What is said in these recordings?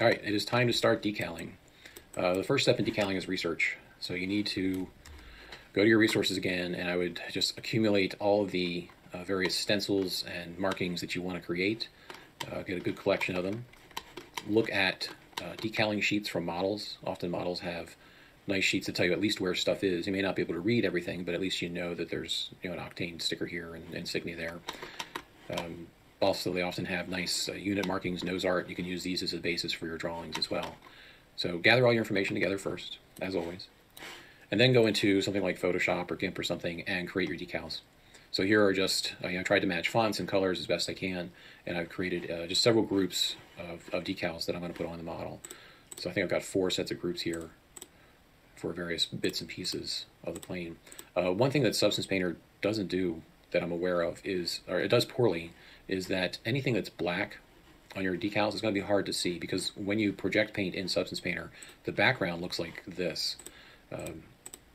All right, it is time to start decaling. Uh, the first step in decaling is research. So you need to go to your resources again, and I would just accumulate all of the uh, various stencils and markings that you want to create. Uh, get a good collection of them. Look at uh, decaling sheets from models. Often models have nice sheets that tell you at least where stuff is. You may not be able to read everything, but at least you know that there's you know an octane sticker here and insignia there. Um, also, they often have nice uh, unit markings, nose art. You can use these as a basis for your drawings as well. So gather all your information together first, as always, and then go into something like Photoshop or GIMP or something and create your decals. So here are just, uh, you know, I tried to match fonts and colors as best I can, and I've created uh, just several groups of, of decals that I'm going to put on the model. So I think I've got four sets of groups here for various bits and pieces of the plane. Uh, one thing that Substance Painter doesn't do that I'm aware of is, or it does poorly, is that anything that's black on your decals is going to be hard to see because when you project paint in Substance Painter, the background looks like this. Um,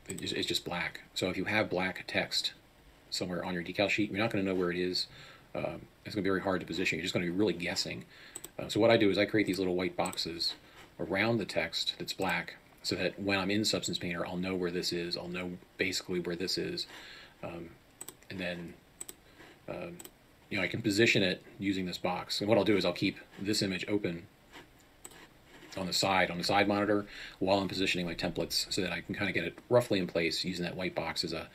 it's just black. So if you have black text somewhere on your decal sheet, you're not going to know where it is. Um, it's going to be very hard to position. You're just going to be really guessing. Uh, so what I do is I create these little white boxes around the text that's black so that when I'm in Substance Painter, I'll know where this is. I'll know basically where this is. Um, and then, um, you know, I can position it using this box. And what I'll do is I'll keep this image open on the side, on the side monitor, while I'm positioning my templates so that I can kind of get it roughly in place using that white box as a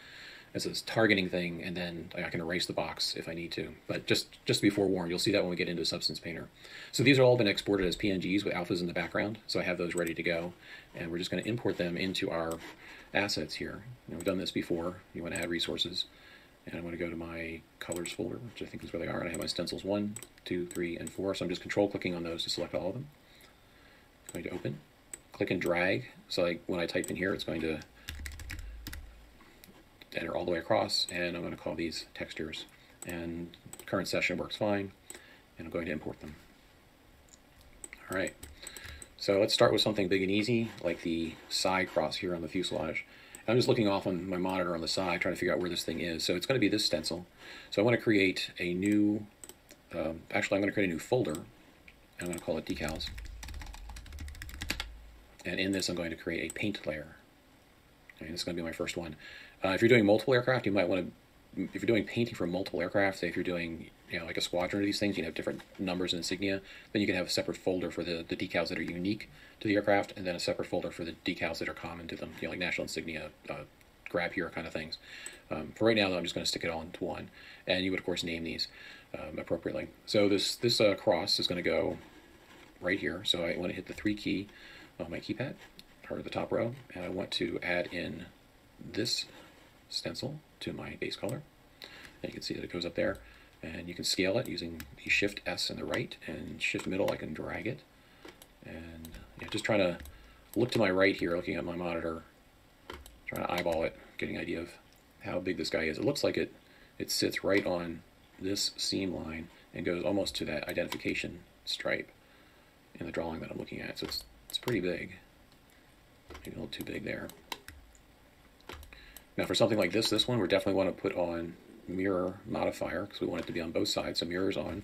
as a targeting thing, and then I can erase the box if I need to. But just just to be forewarned, you'll see that when we get into Substance Painter. So these are all been exported as PNGs with alphas in the background, so I have those ready to go, and we're just going to import them into our assets here. You know, we've done this before. You want to add resources, and I'm going to go to my colors folder, which I think is where they are, and I have my stencils one, two, three, and four. So I'm just control clicking on those to select all of them. I'm going to open, click and drag. So like when I type in here, it's going to enter all the way across, and I'm going to call these textures. And current session works fine, and I'm going to import them. All right, so let's start with something big and easy, like the side cross here on the fuselage. I'm just looking off on my monitor on the side, trying to figure out where this thing is. So it's going to be this stencil. So I want to create a new, um, actually I'm going to create a new folder, and I'm going to call it decals. And in this I'm going to create a paint layer. And this is going to be my first one. Uh, if you're doing multiple aircraft, you might want to, if you're doing painting for multiple aircraft, say if you're doing, you know, like a squadron of these things, you have different numbers and insignia, then you can have a separate folder for the, the decals that are unique to the aircraft, and then a separate folder for the decals that are common to them, you know, like national insignia, uh, grab here kind of things. Um, for right now, though, I'm just going to stick it all into one, and you would, of course, name these um, appropriately. So this, this uh, cross is going to go right here, so I want to hit the 3 key on my keypad, or the top row, and I want to add in this stencil to my base color. And you can see that it goes up there. And you can scale it using the Shift S in the right and Shift middle, I can drag it. And yeah, just trying to look to my right here, looking at my monitor, trying to eyeball it, getting an idea of how big this guy is. It looks like it, it sits right on this seam line and goes almost to that identification stripe in the drawing that I'm looking at. So it's, it's pretty big. Maybe a little too big there. Now for something like this, this one, we definitely want to put on mirror modifier because we want it to be on both sides, so mirror's on.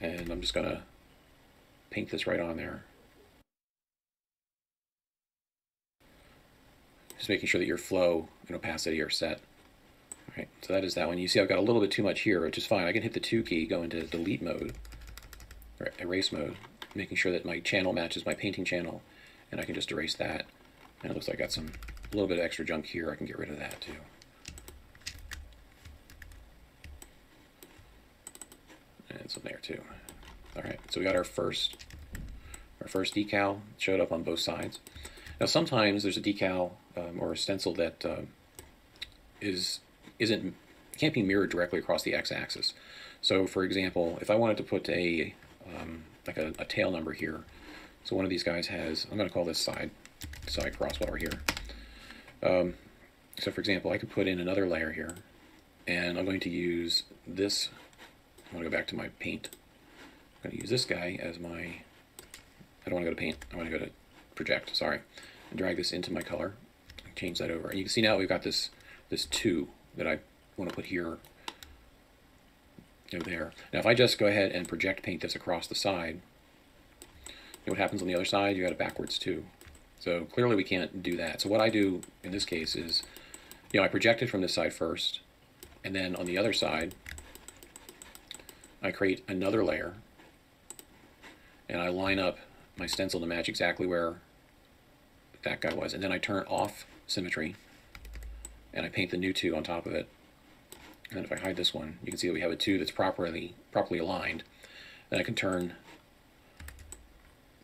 And I'm just going to paint this right on there. Just making sure that your flow and opacity are set. All right, so that is that one. You see I've got a little bit too much here, which is fine. I can hit the 2 key, go into delete mode, or erase mode, making sure that my channel matches my painting channel, and I can just erase that. And it looks like I got some a little bit of extra junk here. I can get rid of that too. And some there too. All right, so we got our first our first decal showed up on both sides. Now sometimes there's a decal um, or a stencil that uh, is isn't can't be mirrored directly across the x-axis. So for example, if I wanted to put a um, like a, a tail number here, so one of these guys has I'm going to call this side side we're here. Um, so for example, I could put in another layer here, and I'm going to use this. I'm going to go back to my paint. I'm going to use this guy as my, I don't want to go to paint, I want to go to project, sorry, and drag this into my color, change that over. And you can see now we've got this, this 2 that I want to put here, you know, there. Now if I just go ahead and project paint this across the side, know what happens on the other side? You got it backwards too. So clearly we can't do that. So what I do in this case is, you know, I project it from this side first, and then on the other side, I create another layer, and I line up my stencil to match exactly where that guy was, and then I turn off symmetry, and I paint the new two on top of it. And then if I hide this one, you can see that we have a two that's properly properly aligned. Then I can turn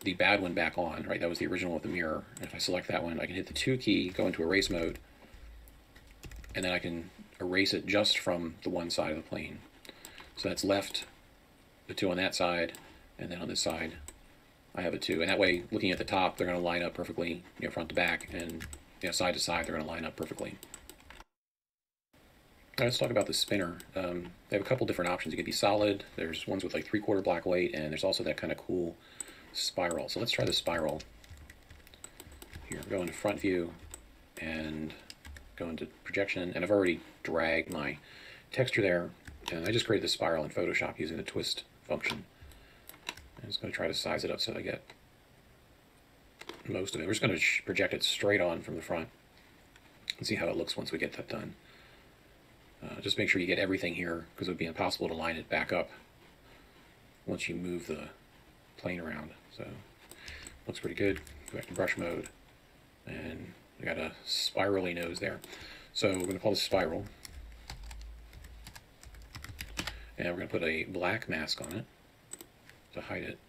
the bad one back on, right? That was the original with the mirror. And if I select that one, I can hit the 2 key, go into erase mode, and then I can erase it just from the one side of the plane. So that's left, the 2 on that side, and then on this side, I have a 2. And that way, looking at the top, they're going to line up perfectly, you know, front to back, and you know, side to side, they're going to line up perfectly. Right, let's talk about the spinner. Um, they have a couple different options. It can be solid. There's ones with like three-quarter black weight, and there's also that kind of cool spiral. So let's try the spiral. Here, go into front view and go into projection. And I've already dragged my texture there. And I just created the spiral in Photoshop using the twist function. I'm just going to try to size it up so I get most of it. We're just going to project it straight on from the front and see how it looks once we get that done. Uh, just make sure you get everything here because it would be impossible to line it back up once you move the plane around. So looks pretty good. Go back to brush mode. And we got a spirally nose there. So we're going to call this spiral. And we're going to put a black mask on it to hide it.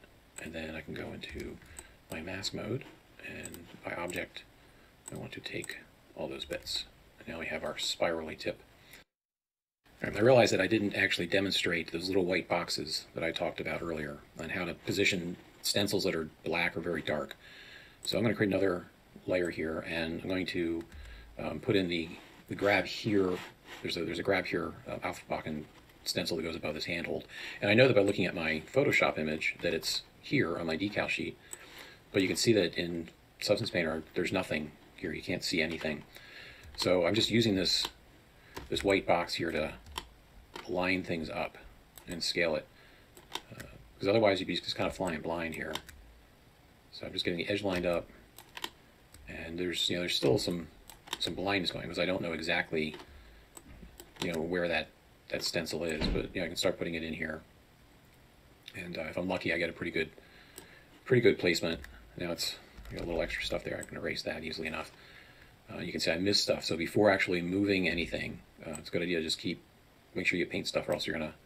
And then I can go into my mask mode. And by object, I want to take all those bits. And now we have our spirally tip. I realized that I didn't actually demonstrate those little white boxes that I talked about earlier on how to position stencils that are black or very dark. So I'm going to create another layer here and I'm going to um, put in the, the grab here. There's a, there's a grab here uh, Aufbacken stencil that goes above this handhold. And I know that by looking at my Photoshop image that it's here on my decal sheet, but you can see that in Substance Painter there's nothing here. You can't see anything. So I'm just using this this white box here to line things up and scale it. Because otherwise you'd be just kind of flying blind here. So I'm just getting the edge lined up. And there's, you know, there's still some some blindness going because I don't know exactly, you know, where that, that stencil is. But, you know, I can start putting it in here. And uh, if I'm lucky, I get a pretty good, pretty good placement. Now it's got a little extra stuff there. I can erase that easily enough. Uh, you can see I missed stuff. So before actually moving anything, uh, it's a good idea to just keep make sure you paint stuff or else you're going to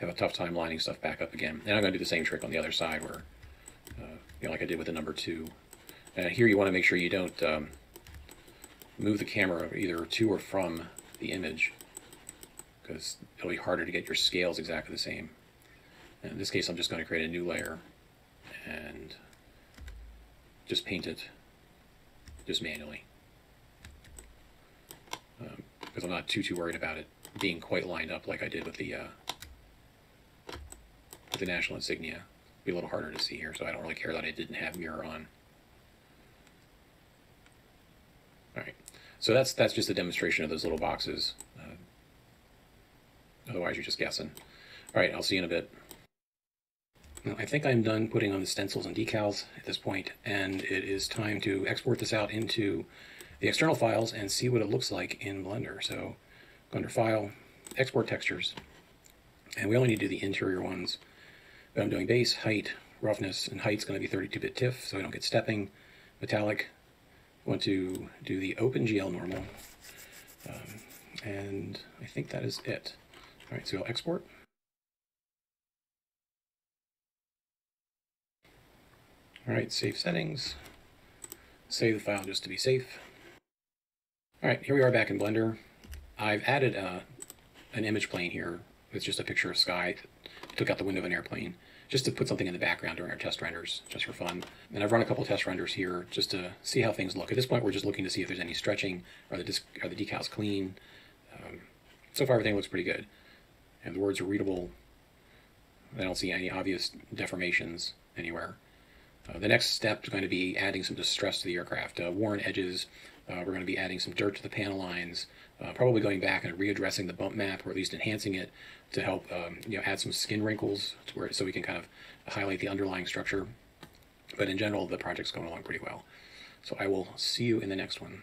have a tough time lining stuff back up again. And I'm going to do the same trick on the other side where, uh, you know, like I did with the number two. And here you want to make sure you don't um, move the camera either to or from the image because it'll be harder to get your scales exactly the same. And in this case, I'm just going to create a new layer and just paint it just manually um, because I'm not too, too worried about it being quite lined up like I did with the uh, with the national insignia. Be a little harder to see here, so I don't really care that I didn't have mirror on. All right, so that's that's just a demonstration of those little boxes. Uh, otherwise, you're just guessing. All right, I'll see you in a bit. I think I'm done putting on the stencils and decals at this point, and it is time to export this out into the external files and see what it looks like in Blender. So go under File, Export Textures, and we only need to do the interior ones. But I'm doing base, height, roughness, and height's going to be 32-bit TIFF, so I don't get stepping. Metallic, I want to do the OpenGL normal, um, and I think that is it. All right, so I'll export. All right, save settings. Save the file just to be safe. All right, here we are back in Blender. I've added uh, an image plane here. It's just a picture of sky. Took out the window of an airplane just to put something in the background during our test renders, just for fun. And I've run a couple test renders here just to see how things look. At this point, we're just looking to see if there's any stretching. Are the, disc, are the decals clean? Um, so far, everything looks pretty good. And the words are readable. I don't see any obvious deformations anywhere. Uh, the next step is going to be adding some distress to the aircraft. Uh, worn edges, we're going to be adding some dirt to the panel lines, uh, probably going back and readdressing the bump map, or at least enhancing it to help um, you know add some skin wrinkles where so we can kind of highlight the underlying structure. But in general, the project's going along pretty well. So I will see you in the next one.